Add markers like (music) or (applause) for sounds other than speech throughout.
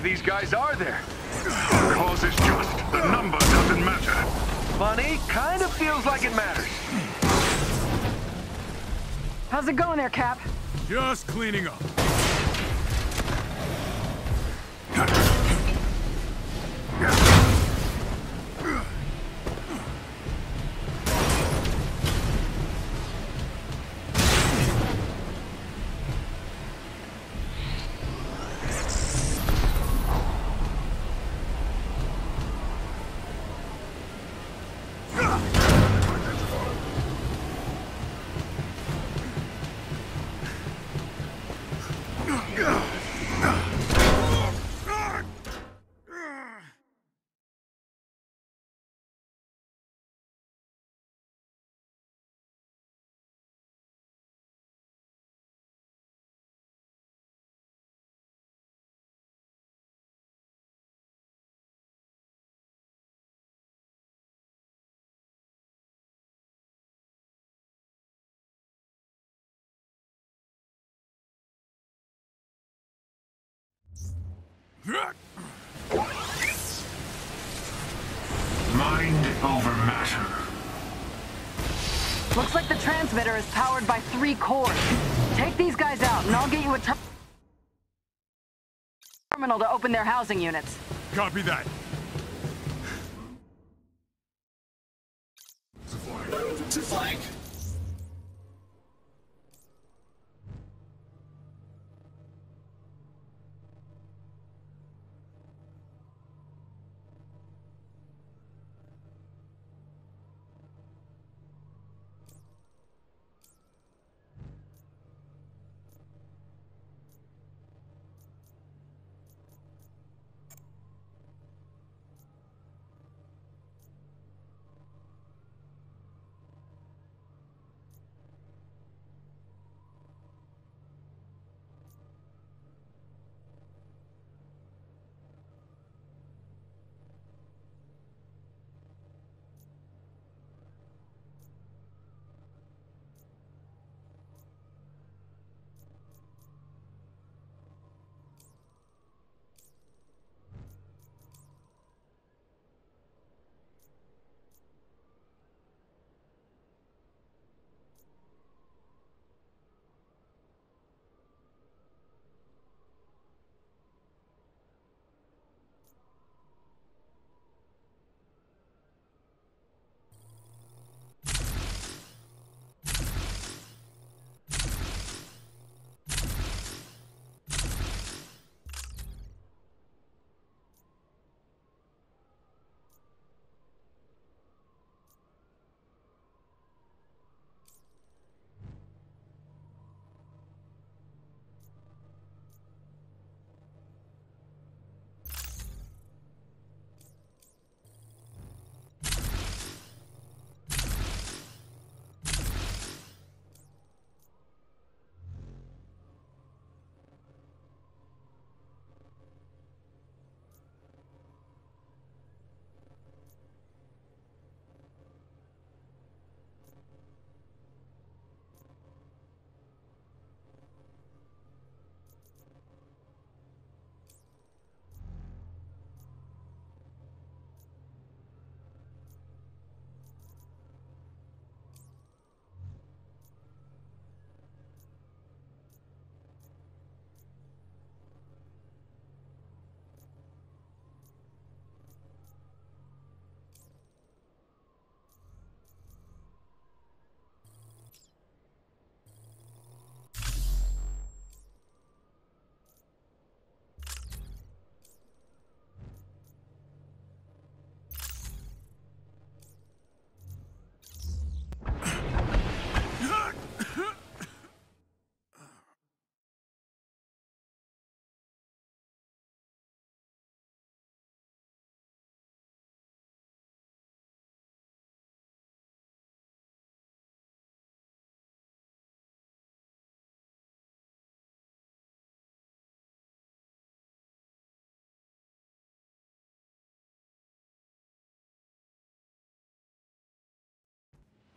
of these guys are there? The cause is just. The number doesn't matter. Funny, kind of feels like it matters. How's it going there, Cap? Just cleaning up. Mind over matter. Looks like the transmitter is powered by three cores. Take these guys out, and I'll get you a ter- terminal to open their housing units. Copy that. To flank.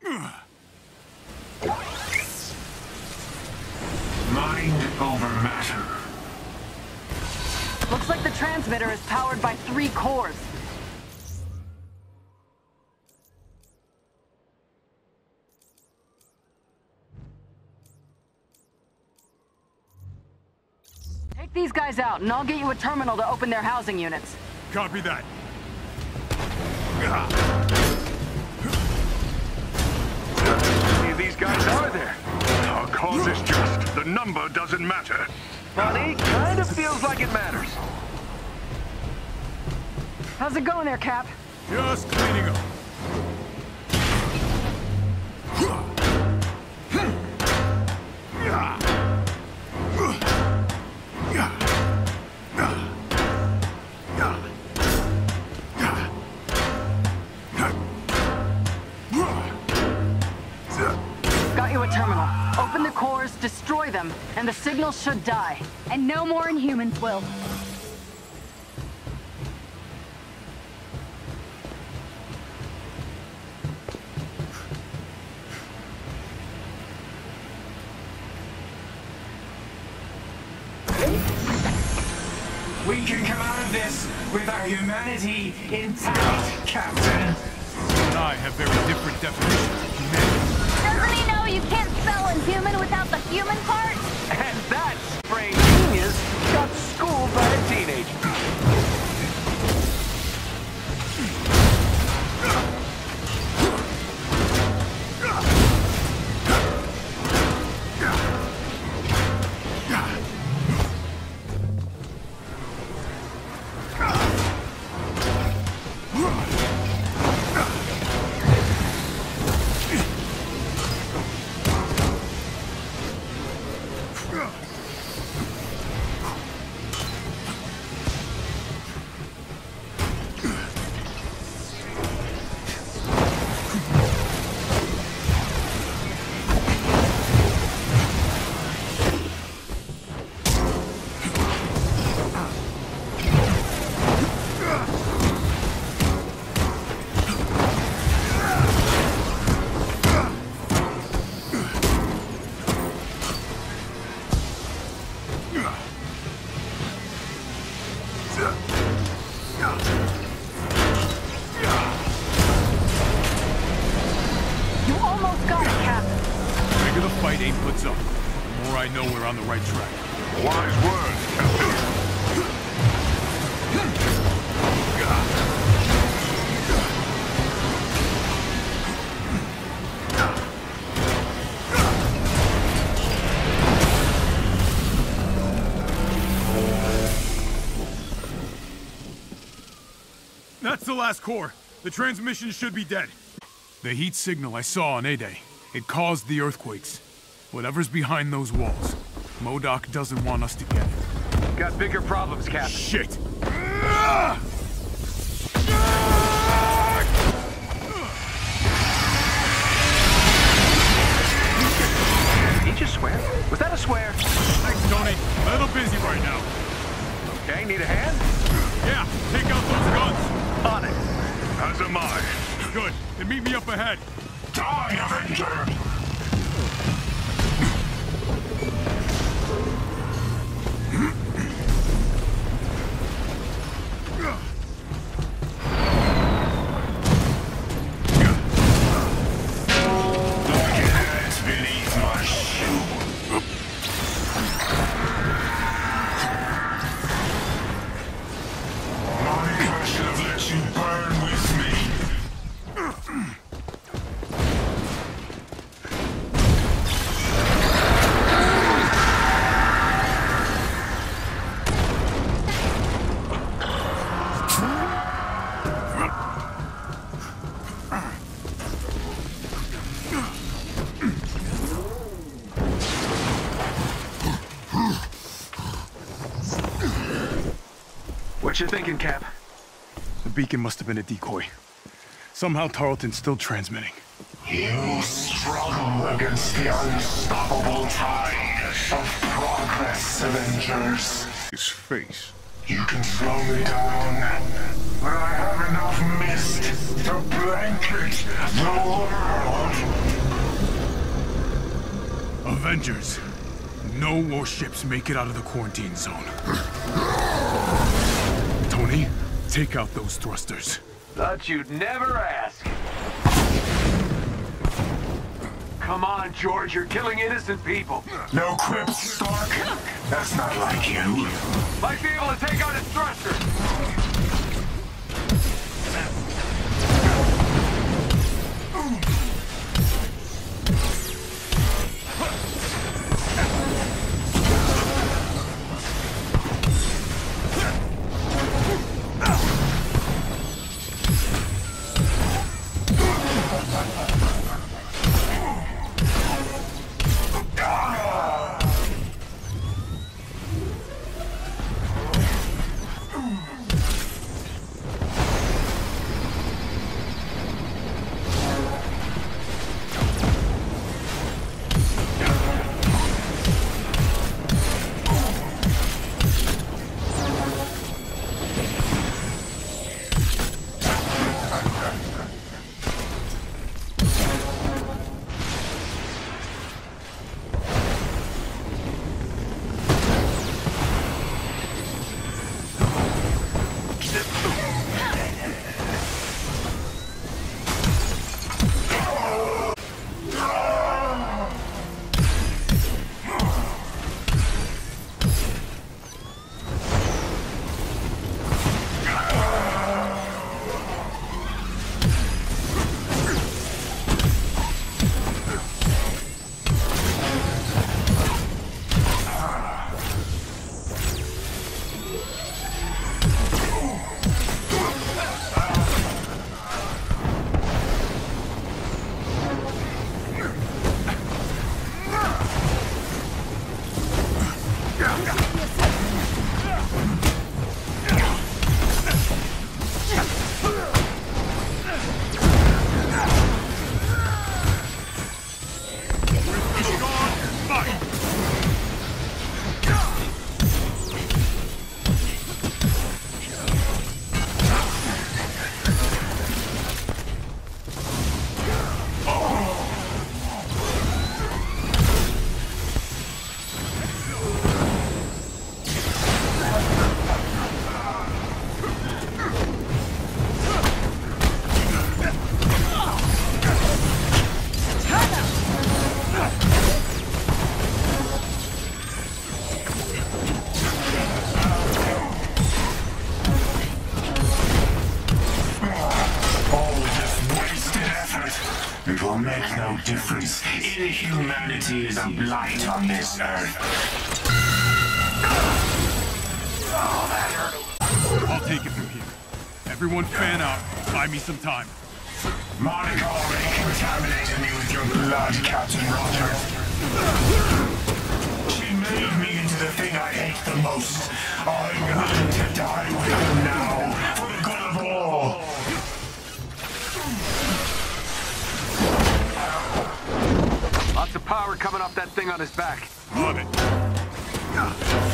Mind over matter. Looks like the transmitter is powered by three cores. Take these guys out, and I'll get you a terminal to open their housing units. Copy that. How guys are there? Our cause is just. The number doesn't matter. Funny, kind of feels like it matters. How's it going there, Cap? Just cleaning up. Got destroy them, and the signal should die. And no more Inhumans will. We can come out of this with our humanity intact, Captain. You And I have very different definitions of humanity. Know you can't spell Inhuman without the human part? And that sprained genius got schooled by a teenager. Bigger the fight Abe puts up, the more I know we're on the right track. Wise words, Captain. That's the last core. The transmission should be dead. The heat signal I saw on A-Day, it caused the earthquakes. Whatever's behind those walls, MODOK doesn't want us to get it. Got bigger problems, Captain. Shit! Did he just swear? Was that a swear? Thanks, Tony. A little busy right now. Okay, need a hand? Yeah, take out those guns. On it. As am I. Good. Then meet me up ahead. Die, Avenger! You thinking, Cap? The beacon must have been a decoy. Somehow Tarleton's still transmitting. You struggle against the unstoppable tide of progress, Avengers. His face. You can slow me down, but I have enough mist to blanket the world. Avengers. No warships make it out of the quarantine zone. (laughs) take out those thrusters. Thought you'd never ask. Come on, George, you're killing innocent people. No quips, Stark? That's not like you. Might be able to take out his thruster. Difference. Inhumanity is a blight on this earth. I'll take it from here. Everyone fan out. Buy me some time. Monica already contaminated me with your blood, Captain Rogers. She made me into the thing I hate the most. I'm willing to die with her now, power coming off that thing on his back. Love it.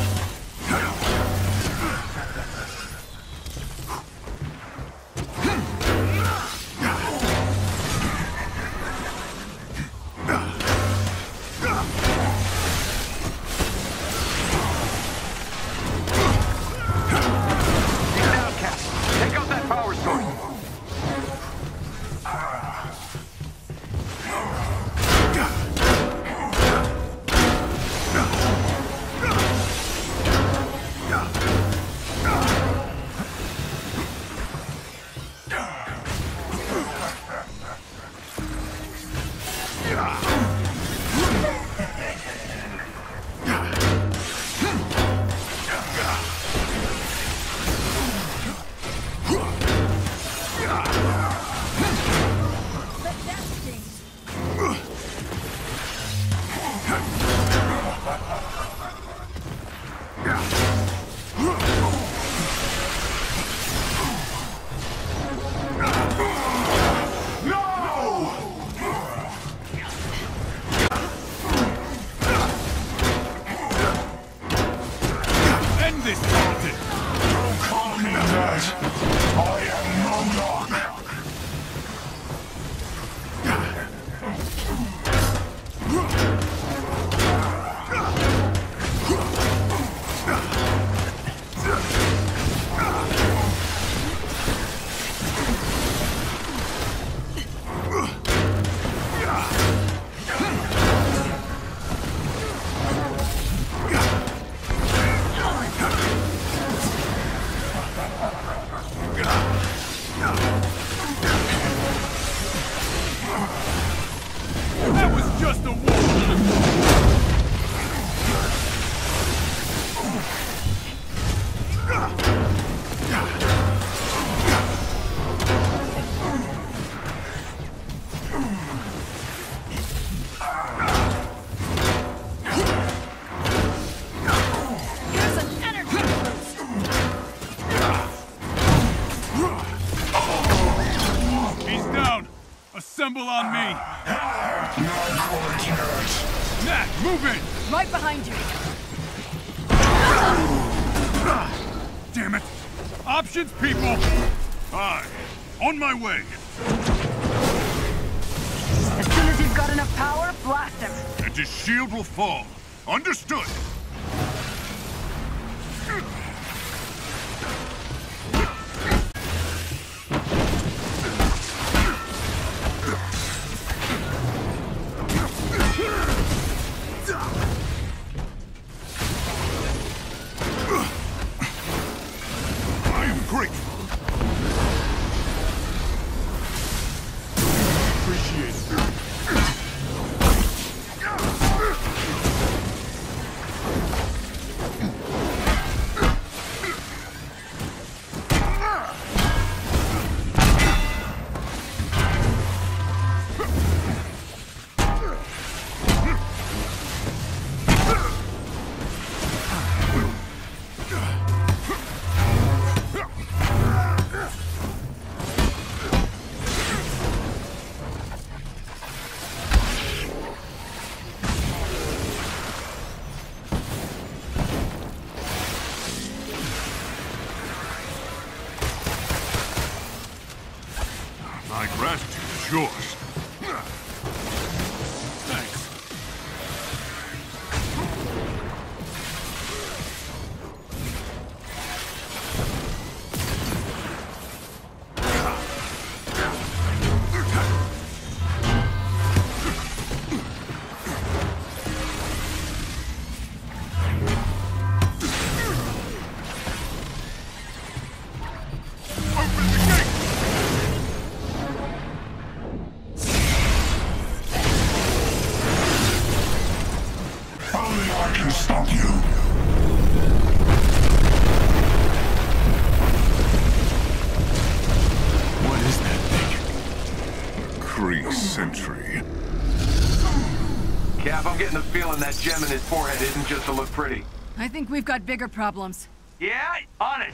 gem in his forehead isn't just to look pretty. I think we've got bigger problems. Yeah, on it.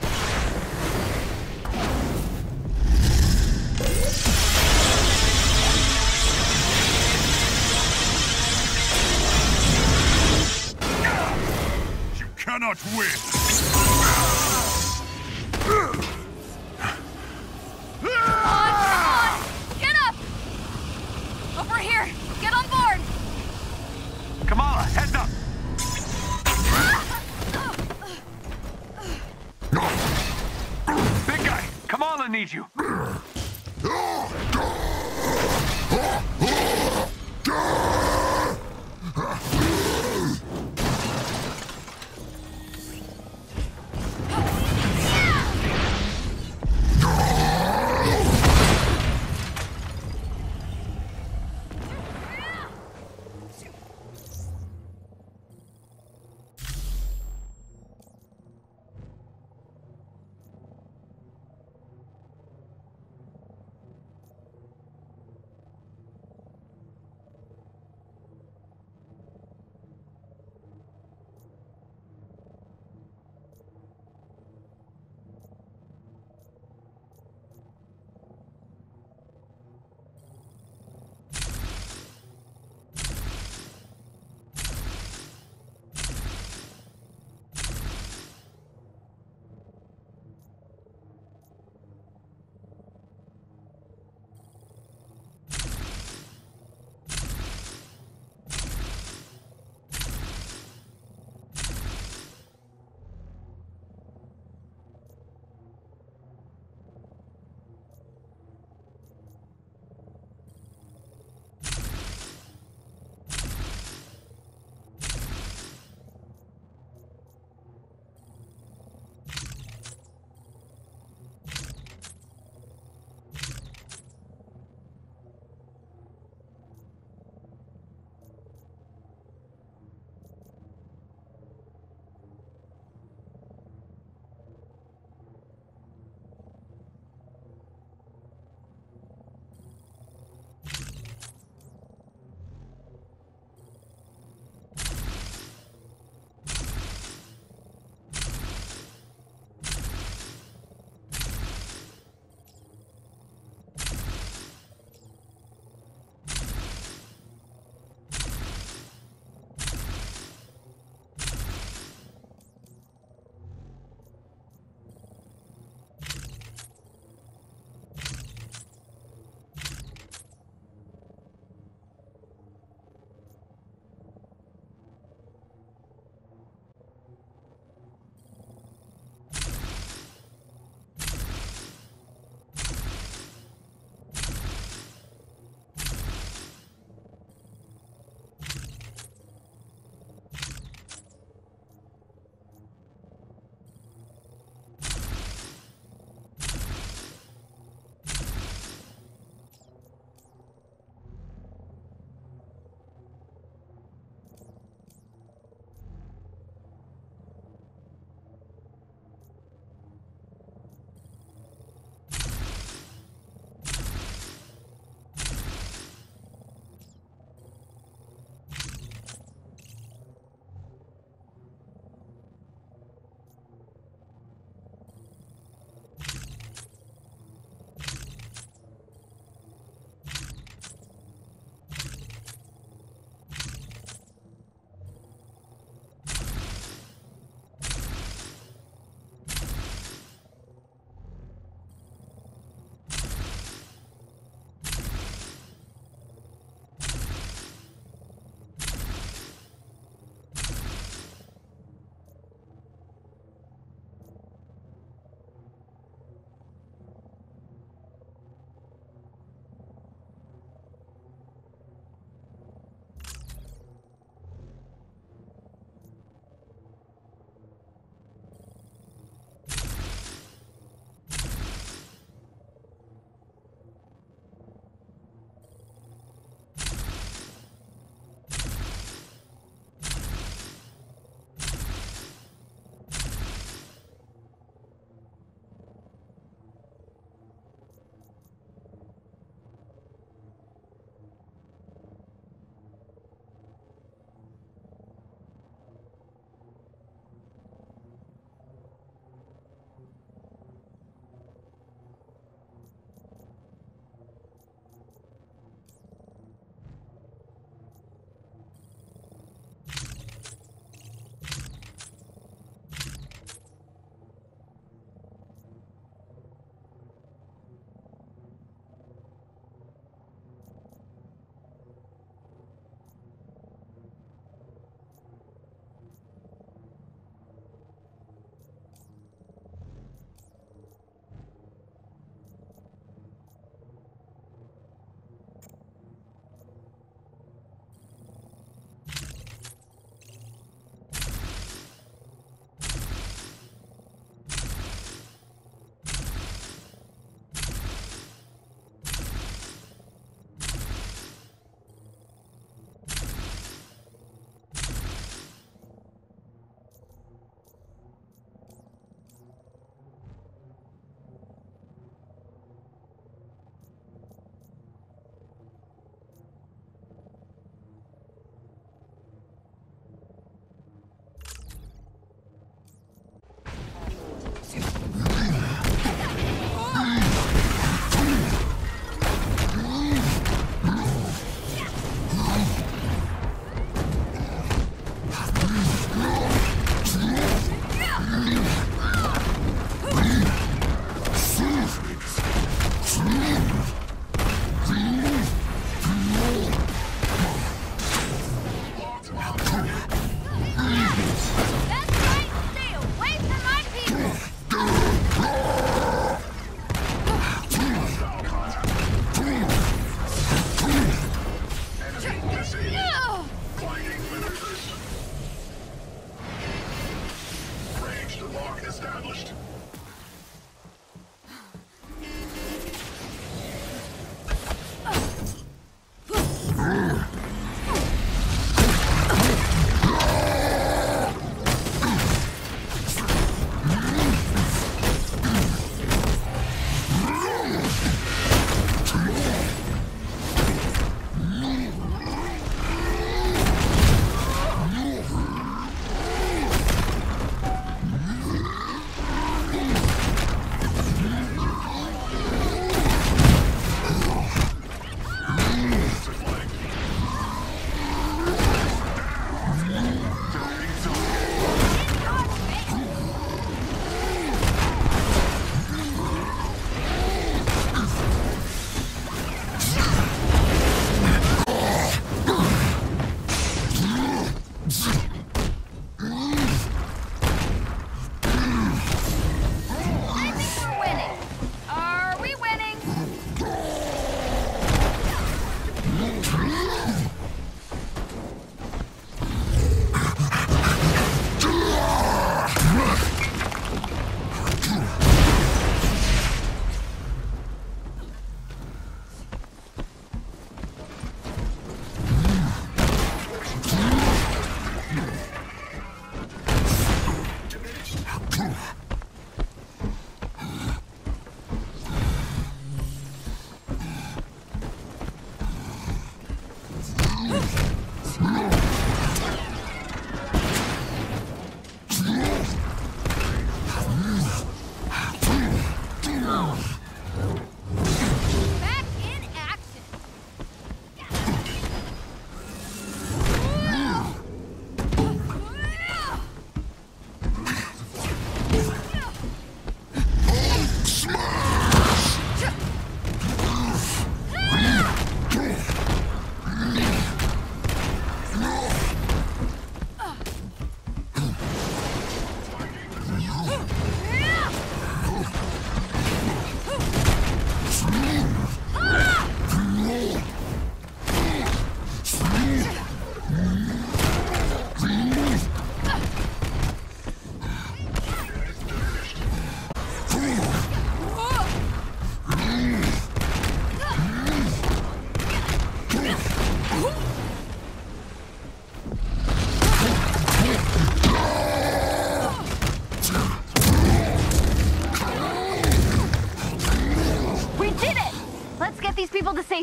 You cannot win!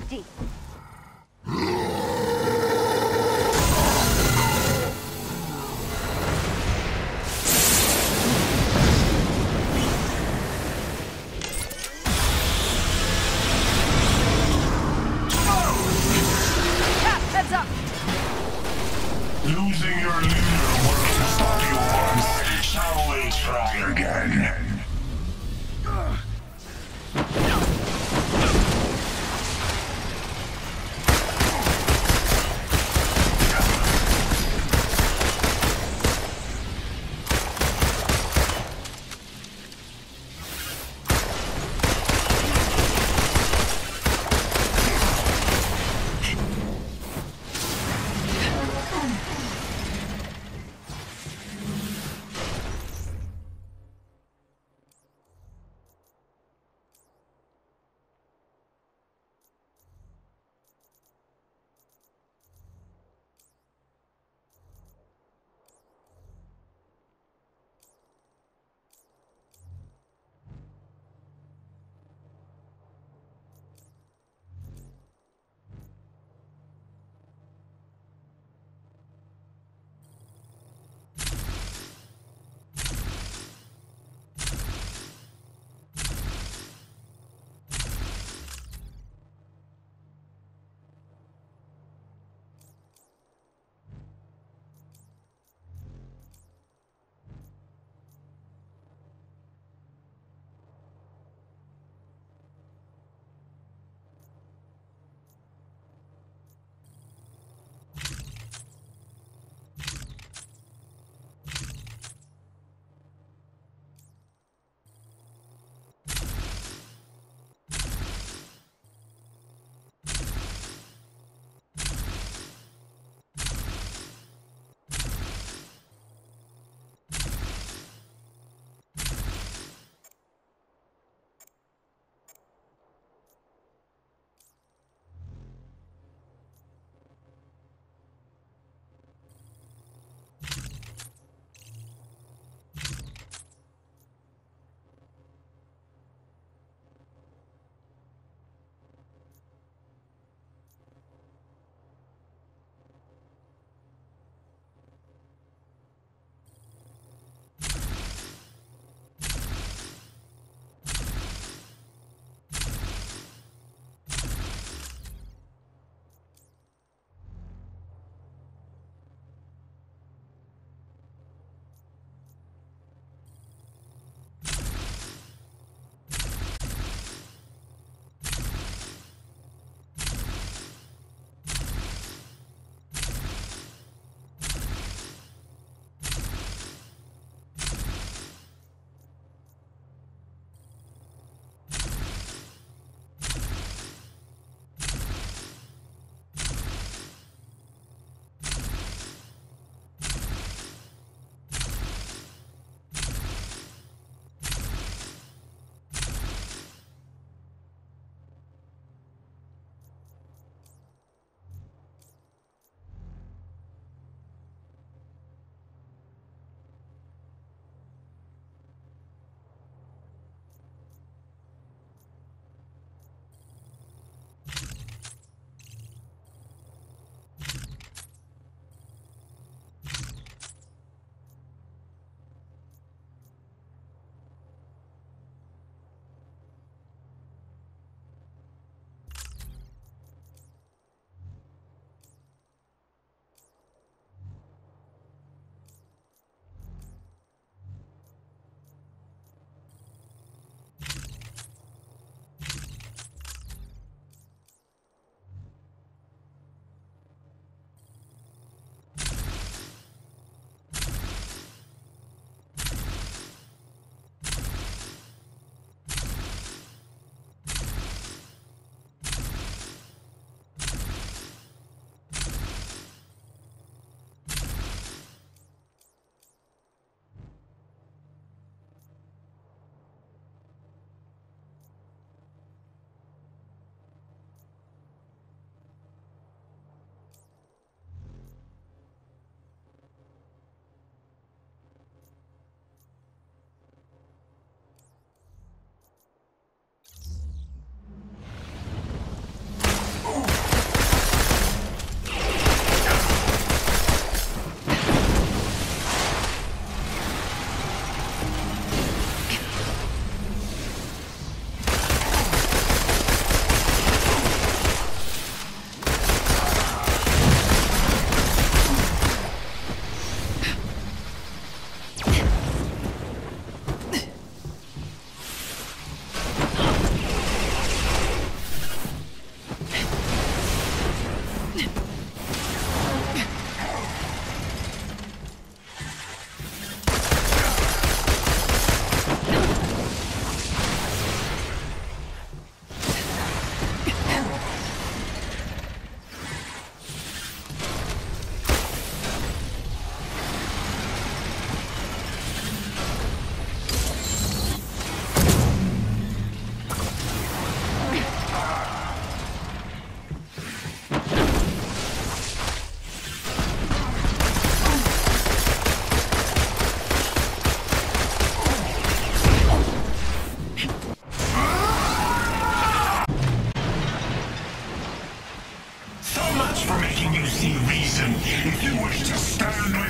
Safety.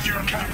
Your captain.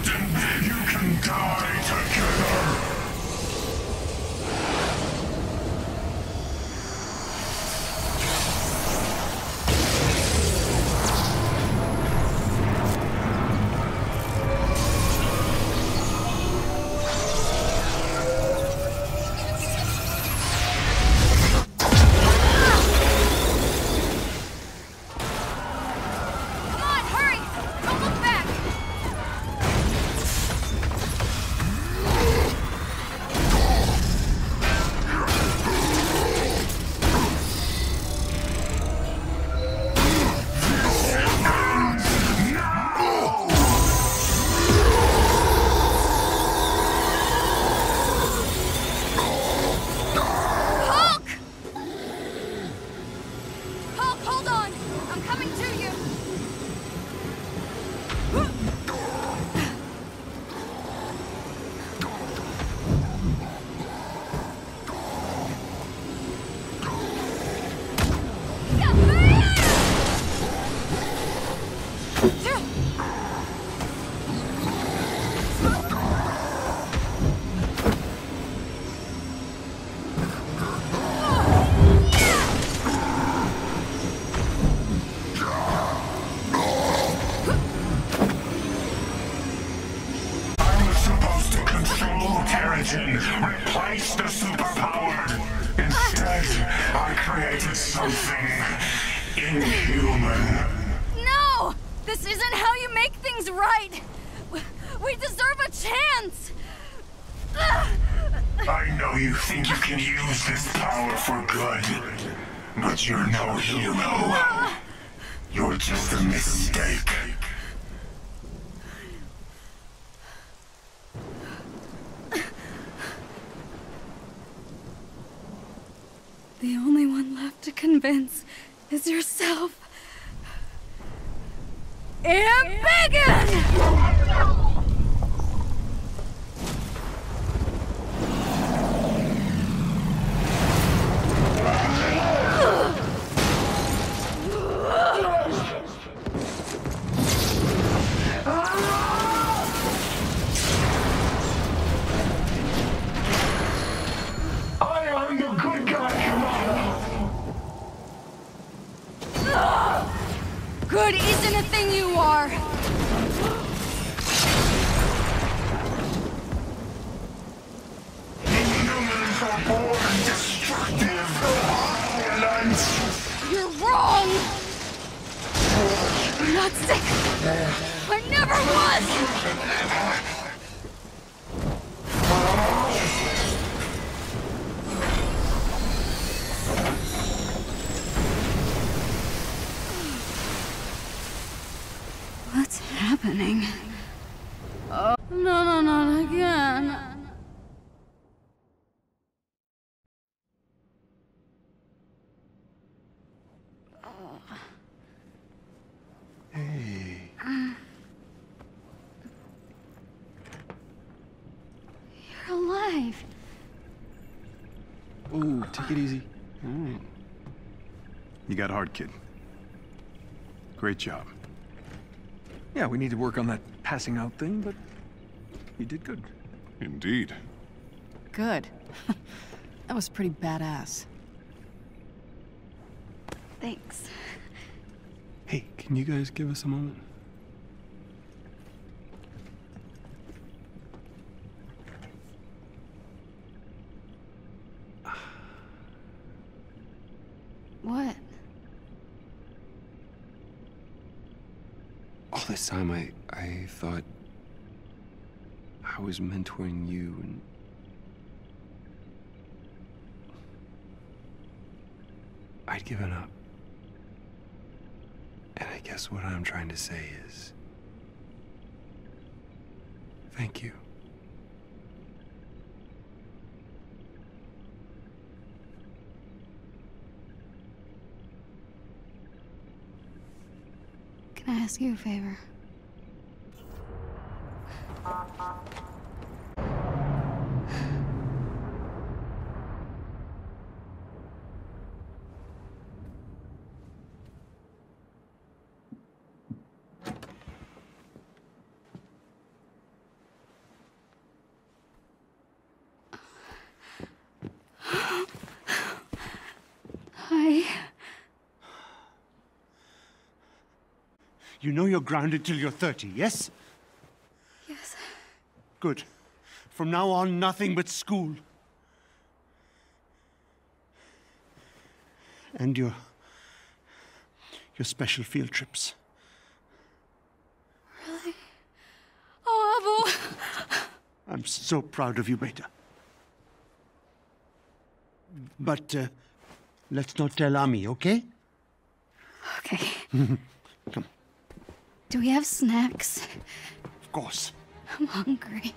Take it easy. All right. You got hard, kid. Great job. Yeah, we need to work on that passing out thing, but you did good. Indeed. Good. (laughs) that was pretty badass. Thanks. Hey, can you guys give us a moment? What? All this time, I I thought I was mentoring you, and I'd given up. And I guess what I'm trying to say is, thank you. Can I ask you a favor? Why? You know you're grounded till you're 30, yes? Yes. Good. From now on, nothing but school. And your. your special field trips. Really? Oh, Abu! I'm so proud of you, Beta. But uh, let's not tell Ami, okay? Okay. (laughs) Come, Do we have snacks? of course. I'm hungry.